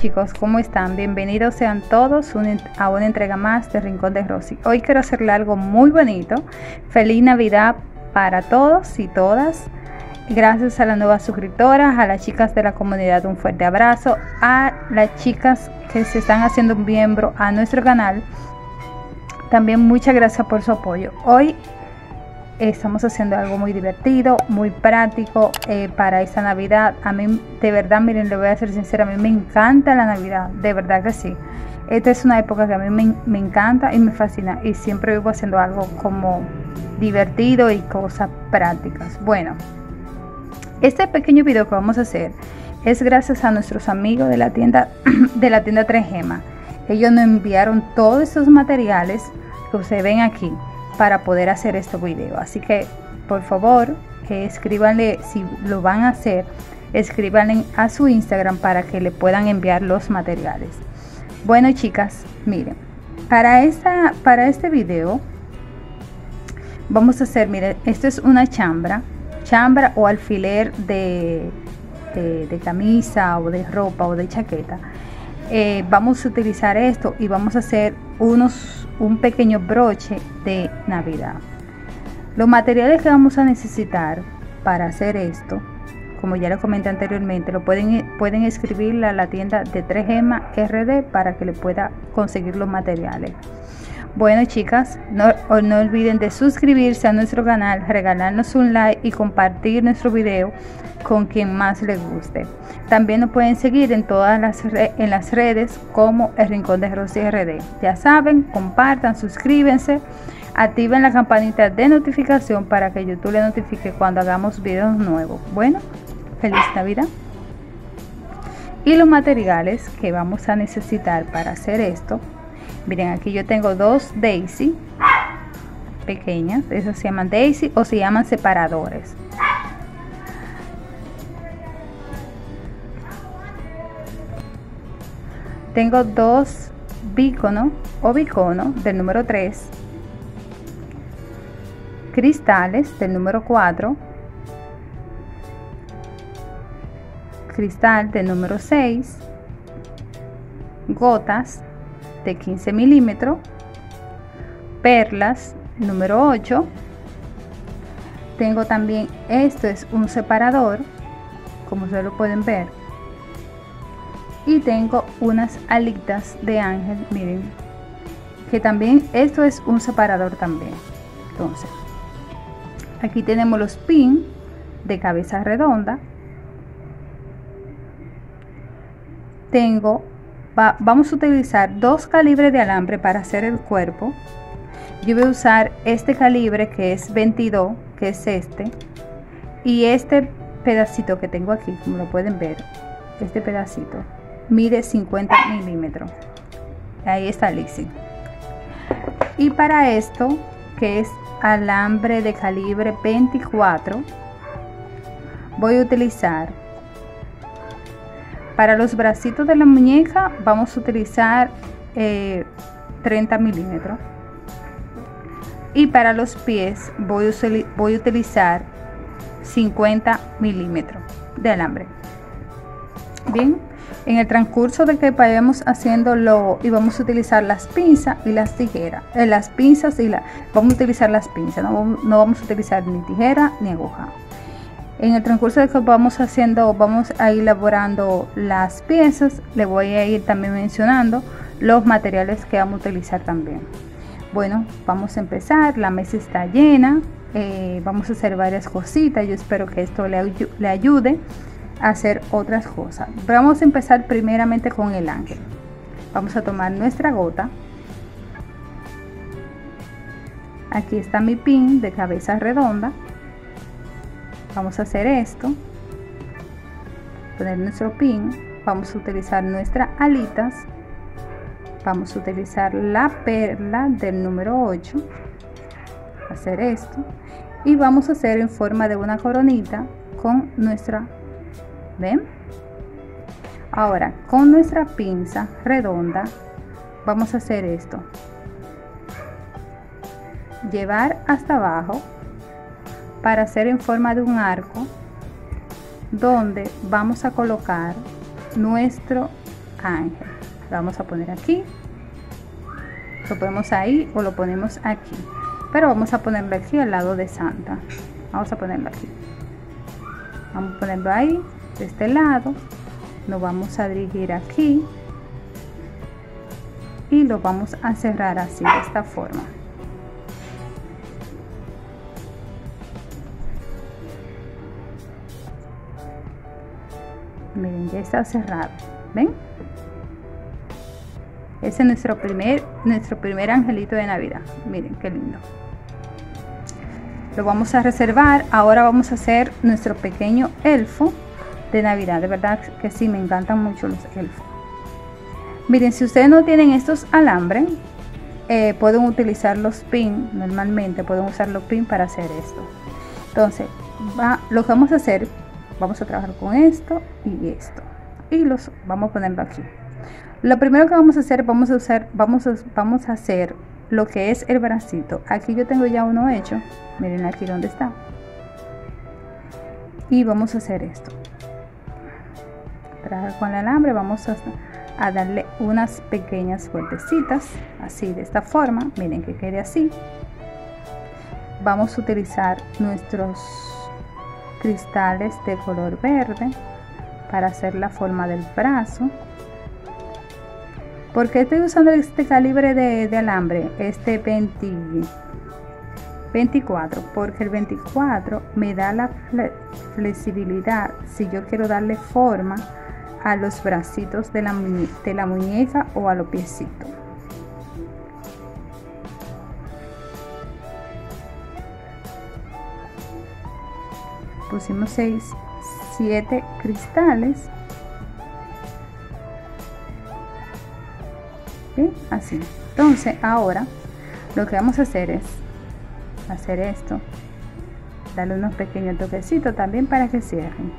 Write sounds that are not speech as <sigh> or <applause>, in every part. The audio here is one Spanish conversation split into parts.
chicos, ¿cómo están? Bienvenidos sean todos a una entrega más de Rincón de Rosy. Hoy quiero hacerle algo muy bonito. Feliz Navidad para todos y todas. Gracias a las nuevas suscriptoras, a las chicas de la comunidad, un fuerte abrazo. A las chicas que se están haciendo un miembro a nuestro canal, también muchas gracias por su apoyo. Hoy estamos haciendo algo muy divertido, muy práctico eh, para esta Navidad. A mí, de verdad, miren, le voy a ser sincera, a mí me encanta la Navidad, de verdad que sí. Esta es una época que a mí me, encanta y me fascina y siempre vivo haciendo algo como divertido y cosas prácticas. Bueno, este pequeño video que vamos a hacer es gracias a nuestros amigos de la tienda <clears throat> de la tienda 3 Gema. Ellos nos enviaron todos estos materiales que ustedes ven aquí para poder hacer este video. Así que por favor, escríbanle si lo van a hacer, escríbanle a su Instagram para que le puedan enviar los materiales. Bueno, chicas, miren, para esta para este video vamos a hacer, miren, esto es una chambra, chambra o alfiler de, de, camisa o de ropa o de chaqueta. Eh, vamos a utilizar esto y vamos a hacer unos un pequeño broche de navidad. Los materiales que vamos a necesitar para hacer esto como ya les comenté anteriormente lo pueden pueden escribirle a la tienda de 3 gema rd para que le pueda conseguir los materiales bueno chicas, no, no, olviden de suscribirse a nuestro canal, regalarnos un like y compartir nuestro video con quien más les guste. También nos pueden seguir en todas las, en las redes como El Rincón de Rosy RD. Ya saben, compartan, suscríbanse, activen la campanita de notificación para que YouTube le notifique cuando hagamos videos nuevos. Bueno, feliz Navidad. Y los materiales que vamos a necesitar para hacer esto miren aquí yo tengo dos daisy pequeñas. Esas se llaman daisy o se llaman separadores. Tengo dos bicono o bicono del número 3 cristales del número 4 cristal del número 6 gotas de 15 milímetros, perlas número 8. Tengo también, esto es un separador, como ustedes lo pueden ver. Y tengo unas alitas de ángel, miren, que también, esto es un separador también. Entonces, aquí tenemos los pin de cabeza redonda. Tengo vamos a utilizar dos calibres de alambre para hacer el cuerpo. Yo voy a usar este calibre que es 22, que es este. Y este pedacito que tengo aquí, como lo pueden ver, este pedacito, mide 50 milímetros. Ahí está listo. Y para esto, que es alambre de calibre 24, voy a utilizar para los bracitos de la muñeca vamos a utilizar 30 eh, milímetros. Y para los pies voy a, utilizar 50 milímetros de alambre. Bien, en el transcurso de que vayamos haciéndolo y vamos a utilizar las pinzas y las tijeras, eh, las pinzas y la, vamos a utilizar las pinzas, no, no vamos a utilizar ni tijera ni aguja. En el transcurso de que vamos haciendo, vamos a ir elaborando las piezas, le voy a ir también mencionando los materiales que vamos a utilizar también. Bueno, vamos a empezar, la mesa está llena, eh, vamos a hacer varias cositas, yo espero que esto le, le ayude a hacer otras cosas. Vamos a empezar primeramente con el ángel. Vamos a tomar nuestra gota. Aquí está mi pin de cabeza redonda vamos a hacer esto poner nuestro pin vamos a utilizar nuestras alitas vamos a utilizar la perla del número 8 hacer esto y vamos a hacer en forma de una coronita con nuestra ven ahora con nuestra pinza redonda vamos a hacer esto. Llevar hasta abajo para hacer en forma de un arco donde vamos a colocar nuestro ángel. Lo vamos a poner aquí. Lo ponemos ahí o lo ponemos aquí. Pero vamos a ponerlo aquí al lado de Santa. Vamos a ponerlo aquí. Vamos a ponerlo ahí, de este lado. Nos vamos a dirigir aquí. Y lo vamos a cerrar así, de esta forma. Ya está cerrado. ¿Ven? Ese es nuestro primer, nuestro primer angelito de Navidad. Miren qué lindo. Lo vamos a reservar. Ahora vamos a hacer nuestro pequeño elfo de Navidad. De verdad que sí, me encantan mucho los elfos. Miren, si ustedes no tienen estos alambres, eh, pueden utilizar los pin. Normalmente pueden usar los pin para hacer esto. Entonces, va, lo que vamos a hacer, vamos a trabajar con esto y esto. Y los vamos a ponerlo aquí. Lo primero que vamos a hacer, vamos a usar, vamos a, vamos a hacer lo que es el bracito. Aquí yo tengo ya uno hecho. Miren aquí donde está. Y vamos a hacer esto. Trabajar con el alambre, vamos a, a darle unas pequeñas vueltecitas, así de esta forma. Miren que quede así. Vamos a utilizar nuestros cristales de color verde para hacer la forma del brazo. ¿Por qué estoy usando este calibre de, alambre? Este 24. Porque el 24 me da la flexibilidad si yo quiero darle forma a los bracitos de la, de la muñeca o a los piecitos. Pusimos 6, 7 cristales. Así. Entonces ahora lo que vamos a hacer es hacer esto. Darle unos pequeños toquecitos también para que cierren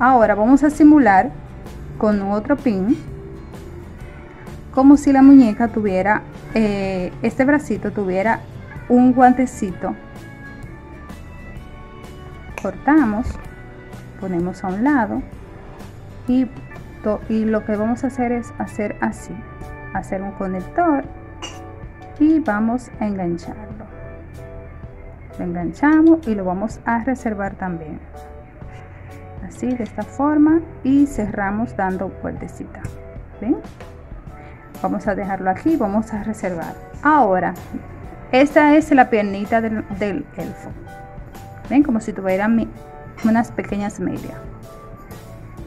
ahora vamos a simular con otro pin como si la muñeca tuviera eh, este bracito tuviera un guantecito cortamos ponemos a un lado y, y lo que vamos a hacer es hacer así hacer un conector y vamos a engancharlo. Lo enganchamos y lo vamos a reservar también. Así de esta forma y cerramos dando vueltecita. ¿ven? vamos a dejarlo aquí vamos a reservar. Ahora esta es la piernita del, elfo ven como si tuvieran unas pequeñas medias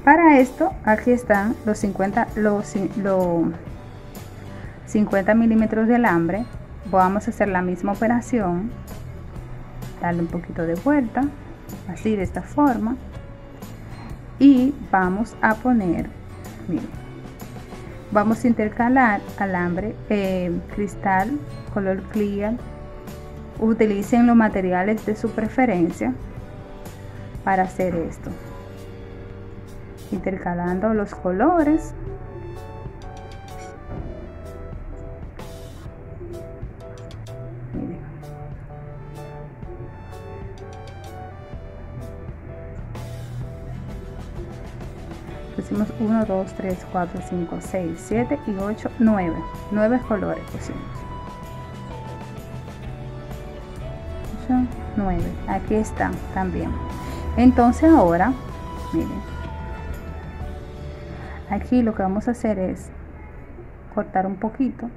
para esto aquí están los 50 los, los 50 milímetros de alambre. Vamos a hacer la misma operación darle un poquito de vuelta así de esta forma. Y vamos a poner miren, vamos a intercalar alambre eh, cristal color clear utilicen los materiales de su preferencia para hacer esto. Intercalando los colores. Pusimos 1 2 3 4 5 6 7 y 8 9 9 colores pusimos 9 aquí están también. Entonces ahora miren. Aquí lo que vamos a hacer es cortar un poquito.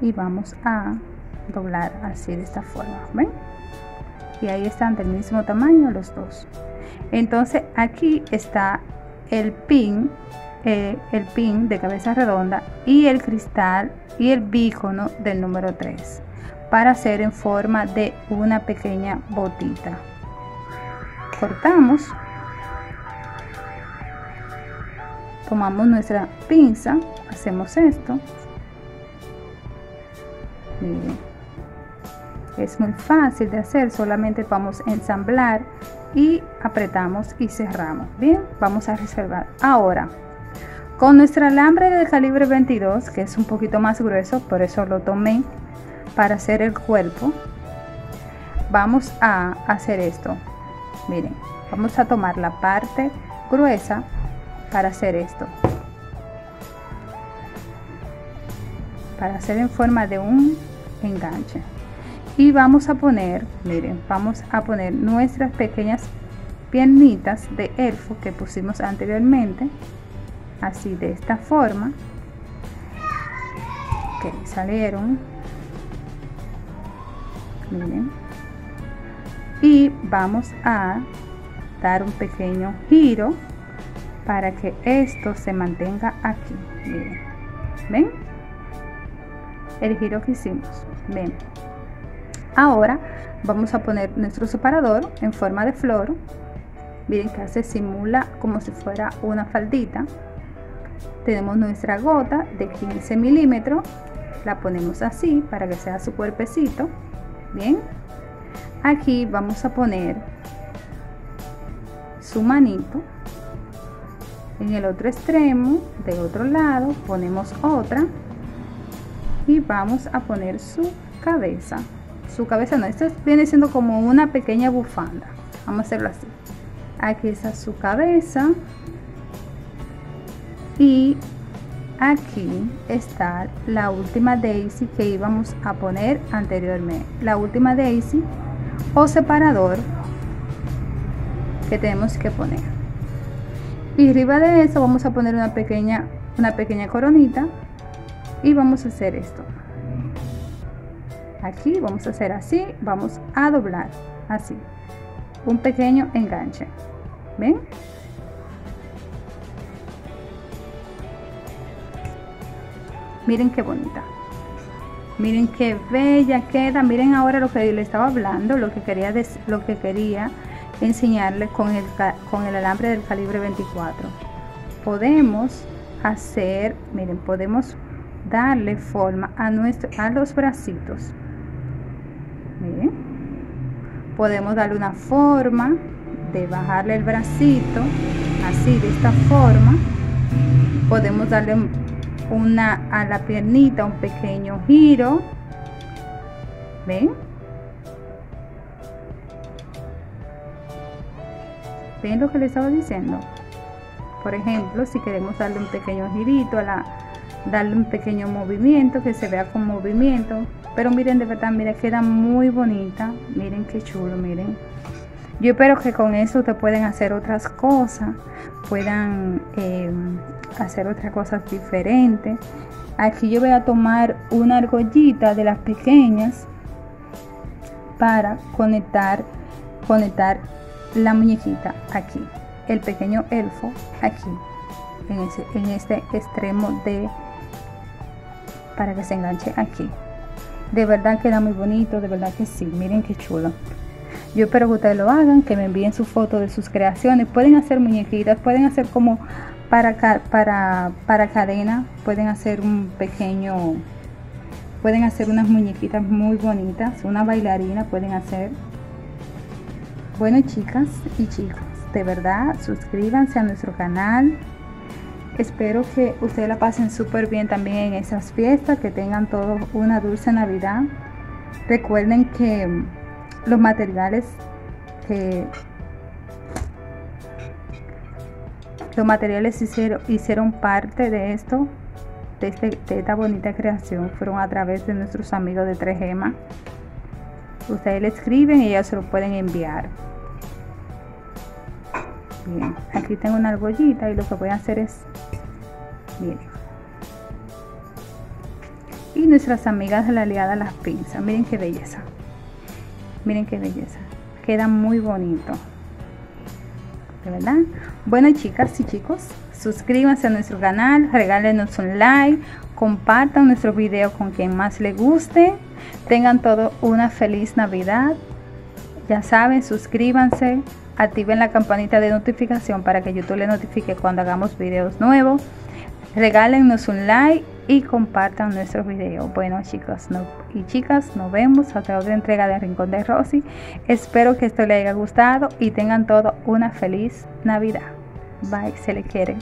Y vamos a doblar así de esta forma ven y ahí están del mismo tamaño los dos. Entonces aquí está el pin eh, el pin de cabeza redonda y el cristal y el bícono del número 3 para hacer en forma de una pequeña botita. Cortamos. Tomamos nuestra pinza hacemos esto. Miren. Es muy fácil de hacer solamente vamos a ensamblar y apretamos y cerramos. Bien vamos a reservar ahora. Con nuestro alambre de calibre 22 que es un poquito más grueso por eso lo tomé para hacer el cuerpo vamos a hacer esto miren vamos a tomar la parte gruesa para hacer esto. Para hacer en forma de un enganche. Y vamos a poner, miren, vamos a poner nuestras pequeñas piernitas de elfo que pusimos anteriormente. Así de esta forma. Que salieron. Miren. Y vamos a dar un pequeño giro para que esto se mantenga aquí. Miren. ¿Ven? El giro que hicimos. Ven. Ahora vamos a poner nuestro separador en forma de flor. Miren que se simula como si fuera una faldita. Tenemos nuestra gota de 15 milímetros. La ponemos así para que sea su cuerpecito. Bien. Aquí vamos a poner su manito. En el otro extremo de otro lado ponemos otra. Y vamos a poner su cabeza. Su cabeza no esto viene siendo como una pequeña bufanda. Vamos a hacerlo así. Aquí está su cabeza. Y aquí está la última daisy que íbamos a poner anteriormente. La última daisy o separador que tenemos que poner. Y arriba de eso vamos a poner una pequeña una pequeña coronita y vamos a hacer esto. Aquí vamos a hacer así vamos a doblar así. Un pequeño enganche. Ven miren qué bonita. Miren qué bella queda. Miren ahora lo que le estaba hablando lo que quería lo que quería enseñarle con el, con el alambre del calibre 24 podemos hacer miren podemos darle forma a nuestro a los bracitos. Miren. Podemos darle una forma de bajarle el bracito así de esta forma. Podemos darle una a la piernita un pequeño giro. Ven ven lo que le estaba diciendo por ejemplo si queremos darle un pequeño girito a la darle un pequeño movimiento que se vea con movimiento. Pero miren de verdad miren queda muy bonita. Miren qué chulo miren. Yo espero que con eso te pueden hacer otras cosas puedan eh, hacer otras cosas diferentes. Aquí yo voy a tomar una argollita de las pequeñas para conectar conectar la muñequita aquí el pequeño elfo aquí en, ese, en este extremo de para que se enganche aquí. De verdad queda muy bonito de verdad que sí miren qué chulo yo espero que ustedes lo hagan que me envíen su foto de sus creaciones. Pueden hacer muñequitas pueden hacer como para para para cadena pueden hacer un pequeño pueden hacer unas muñequitas muy bonitas una bailarina pueden hacer. Bueno chicas y chicos de verdad suscríbanse a nuestro canal. Espero que ustedes la pasen súper bien también en esas fiestas, que tengan todos una dulce Navidad. Recuerden que los materiales que los materiales hicieron, hicieron parte de esto, de, este, de esta bonita creación, fueron a través de nuestros amigos de Trejema. Ustedes le escriben y ellos se lo pueden enviar. Aquí tengo una argollita y lo que voy a hacer es miren y nuestras amigas de la aliada las pinzas miren qué belleza miren qué belleza. Queda muy bonito. De verdad bueno chicas y chicos suscríbanse a nuestro canal regálenos un like compartan nuestro video con quien más le guste. Tengan todo una feliz navidad. Ya saben suscríbanse activen la campanita de notificación para que YouTube le notifique cuando hagamos videos nuevos. Regálenos un like y compartan nuestros videos. Bueno chicos y chicas, nos vemos hasta otra entrega de Rincón de Rosy. Espero que esto les haya gustado y tengan todo una feliz Navidad. Bye, se le quiere.